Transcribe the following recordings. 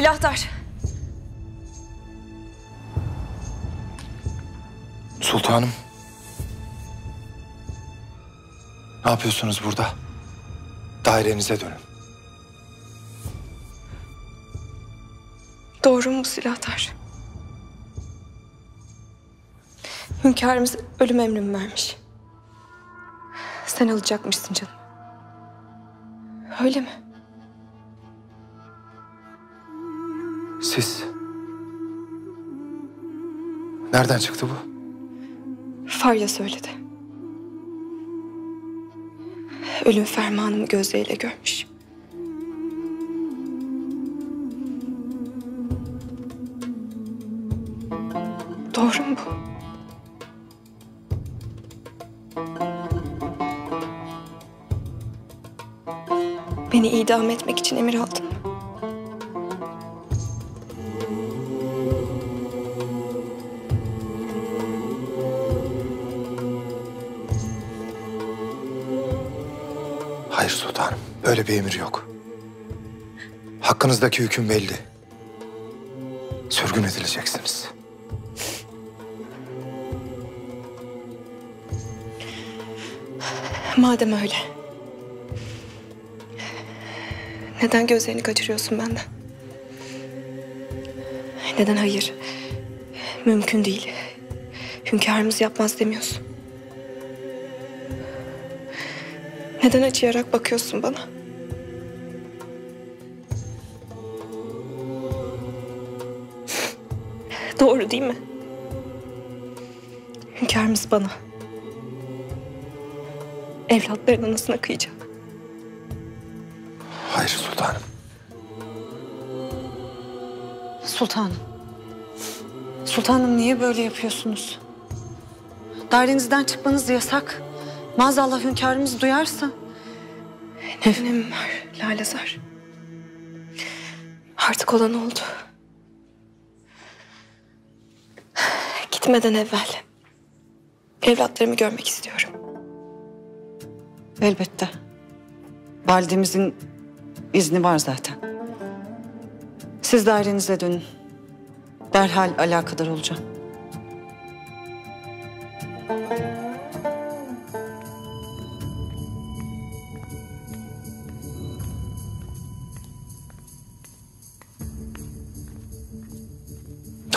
Silahtar. Sultanım. Ne yapıyorsunuz burada? Dairenize dönün. Doğru mu silahtar? Hünkârımız ölüm emrimi vermiş. Sen alacakmışsın canım. Öyle mi? Siz... Nereden çıktı bu? Farya söyledi. Ölüm fermanımı gözleriyle görmüş. Doğru mu bu? Beni idam etmek için emir aldın mı? Hayır sultanım. Böyle bir emir yok. Hakkınızdaki hüküm belli. Sürgün edileceksiniz. Madem öyle. Neden gözlerini kaçırıyorsun benden? Neden hayır? Mümkün değil. Hünkârımız yapmaz demiyorsun. Neden acıyarak bakıyorsun bana? Doğru değil mi? Hünkârımız bana. Evlatların anasına kıyacak. Hayır sultanım. Sultanım. Sultanım niye böyle yapıyorsunuz? Dairenizden çıkmanız yasak. Maazallah hünkârımız duyarsa. Ne önemi var Lalezar? Artık olan oldu. Gitmeden evvel evlatlarımı görmek istiyorum. Elbette. Validemizin izni var zaten. Siz dairenize dönün. Derhal alakadar olacağım.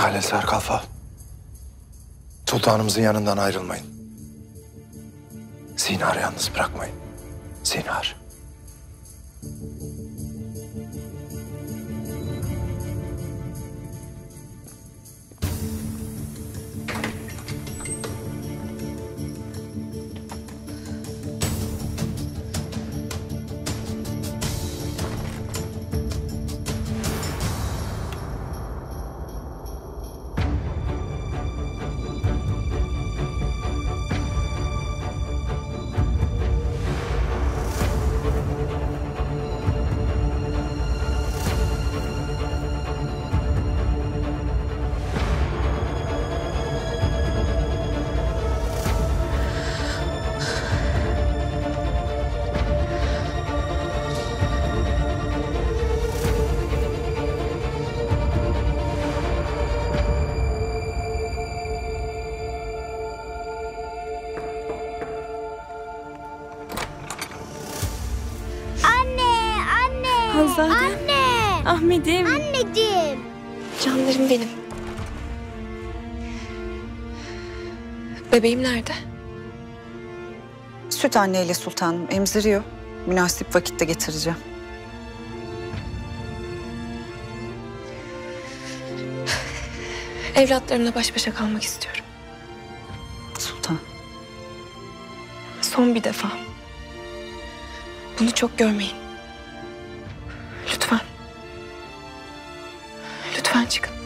Halil Serkalfa. Sultanımızın yanından ayrılmayın. Zinar'ı yalnız bırakmayın. Zinar. Anne. Hanzadem. Anne. Ahmet'im. Anneciğim. Canlarım benim. Bebeğim nerede? Süt anneyle sultanım emziriyor. Münasip vakitte getireceğim. Evlatlarımla baş başa kalmak istiyorum. Sultan. Son bir defa. Bunu çok görmeyin. romântica.